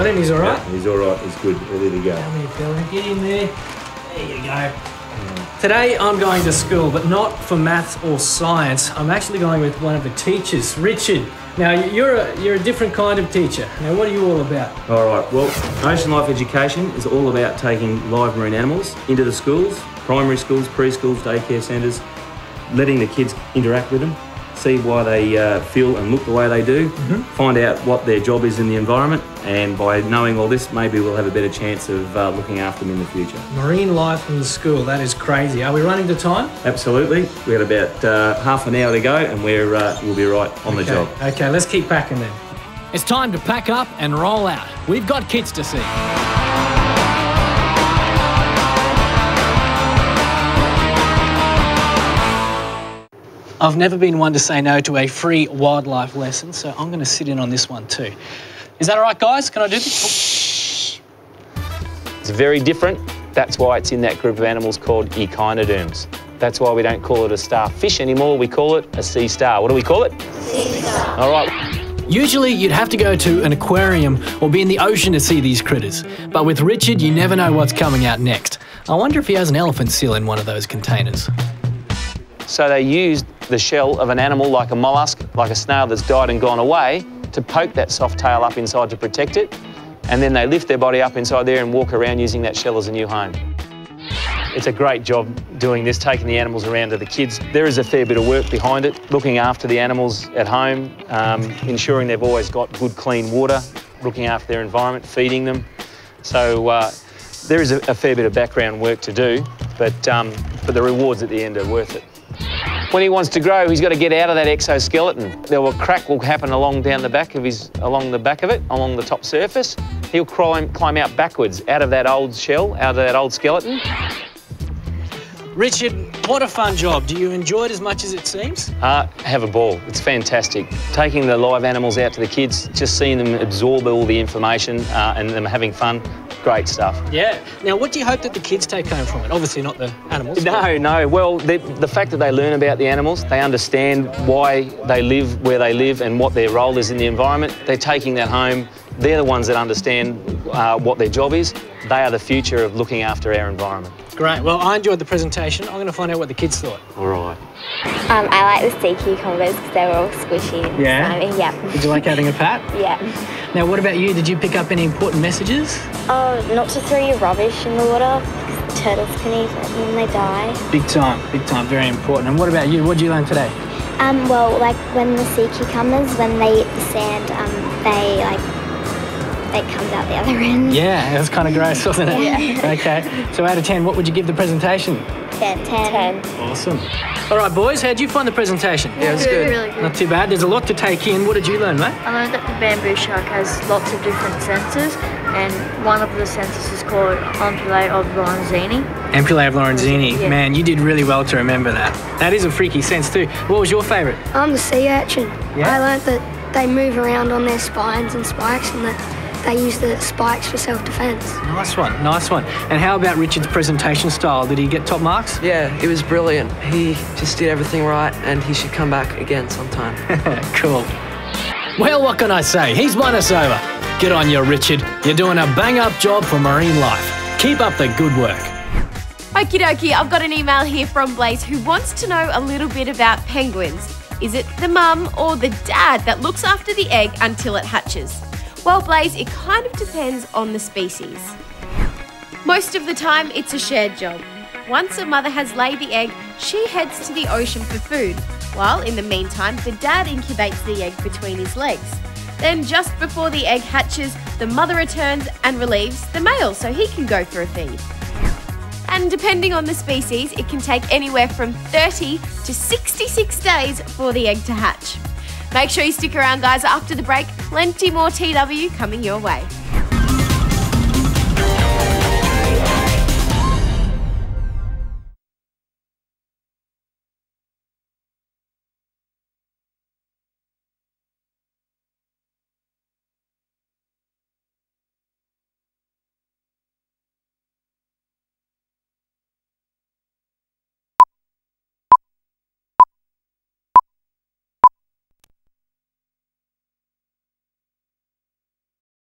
got him. He's all right. Yeah, he's all right. He's good. Ready to go. Come here, fella. Get in there. There you go. Today I'm going to school, but not for maths or science. I'm actually going with one of the teachers, Richard. Now you're a you're a different kind of teacher. Now what are you all about? All right. Well, ocean life education is all about taking live marine animals into the schools, primary schools, preschools, daycare centres, letting the kids interact with them, see why they uh, feel and look the way they do, find out what their job is in the environment, and by knowing all this, maybe we'll have a better chance of uh, looking after them in the future. Marine life in the school. That is crazy. Are we running to time? Absolutely. We've got about uh, half an hour to go, and we're uh, we'll be right on the Okay. job. Okay, let's keep packing then. It's time to pack up and roll out. We've got kids to see. I've never been one to say no to a free wildlife lesson, so I'm going to sit in on this one too. Is that all right, guys? Can I do this? It's very different. That's why it's in that group of animals called echinoderms. That's why we don't call it a starfish anymore. We call it a sea star. What do we call it? Sea star. All right. Usually, you'd have to go to an aquarium or be in the ocean to see these critters. But with Richard, you never know what's coming out next. I wonder if he has an elephant seal in one of those containers. So they used the shell of an animal like a mollusk, like a snail that's died and gone away, to poke that soft tail up inside to protect it. And then they lift their body up inside there and walk around using that shell as a new home. It's a great job doing this, taking the animals around to the kids. There is a fair bit of work behind it, looking after the animals at home, um, ensuring they've always got good, clean water, looking after their environment, feeding them. So uh, there is a, a fair bit of background work to do, but, um, but the rewards at the end are worth it. When he wants to grow, he's got to get out of that exoskeleton. There will crack will happen along down the back of his, along the back of it, along the top surface. He'll climb, climb out backwards, out of that old shell, out of that old skeleton. Richard, what a fun job. Do you enjoy it as much as it seems? Uh, have a ball. It's fantastic. Taking the live animals out to the kids, just seeing them absorb all the information uh, and them having fun, great stuff. Yeah. Now, what do you hope that the kids take home from it? Obviously, not the animals. No, no. Well, the, the fact that they learn about the animals, they understand why they live where they live and what their role is in the environment, they're taking that home. They're the ones that understand uh, what their job is. They are the future of looking after our environment. Great. Well, I enjoyed the presentation. I'm going to find out what the kids thought. All right. Um, I like the sea cucumbers because they were all squishy. Yeah? slimy. Yeah. Did you like having a pat? Yeah. Now, what about you? Did you pick up any important messages? Oh, not to throw your rubbish in the water because turtles can eat it and they die. Big time, big time, very important. And what about you? What did you learn today? Um, well, like when the sea cucumbers, when they eat the sand, um, they like, they comes out the other end. Yeah, it was kind of gross, wasn't it? Yeah. Okay. So out of 10, what would you give the presentation? Ten. Ten. Awesome. All right, boys, how'd you find the presentation? Yeah, it was good. Really good. Not too bad. There's a lot to take in. What did you learn, mate? I learned that the bamboo shark has lots of different sensors, and one of the sensors is called ampullae of Lorenzini. Ampullae of Lorenzini. Yeah. Man, you did really well to remember that. That is a freaky sense too. What was your favourite? I'm the sea urchin. Yeah? I learned that they move around on their spines and spikes and that they use the spikes for self-defense. Nice one, nice one. And how about Richard's presentation style? Did he get top marks? Yeah, it was brilliant. He just did everything right and he should come back again sometime. cool. Well, what can I say? He's won us over. Get on you, Richard. You're doing a bang up job for marine life. Keep up the good work. Okie dokie, I've got an email here from Blaze who wants to know a little bit about penguins. Is it the mum or the dad that looks after the egg until it hatches? Well, Blaze, it kind of depends on the species. Most of the time, it's a shared job. Once a mother has laid the egg, she heads to the ocean for food, while in the meantime, the dad incubates the egg between his legs. Then, just before the egg hatches, the mother returns and relieves the male so he can go for a feed. And depending on the species, it can take anywhere from 30 to 66 days for the egg to hatch. Make sure you stick around, guys. After the break, plenty more TW coming your way.